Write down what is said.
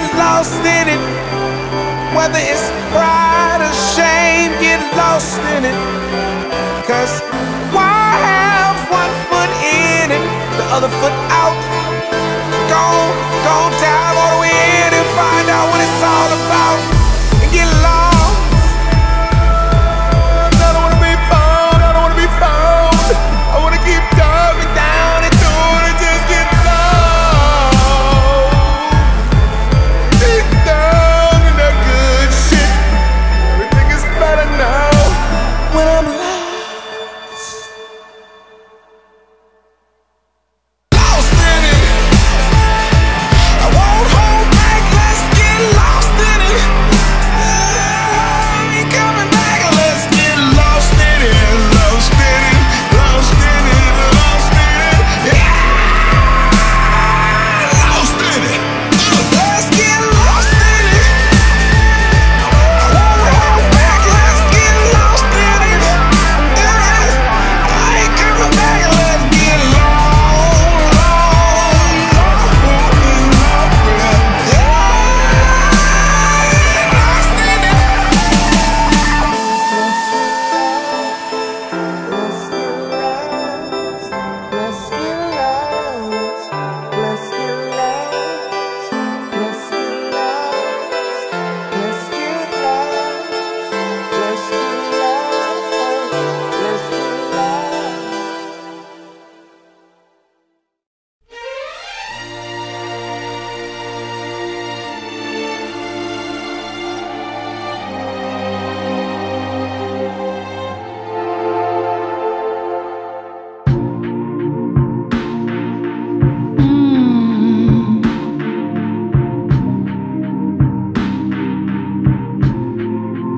get lost in it. Whether it's pride or shame, get lost in it. Cause why have one foot in it, the other foot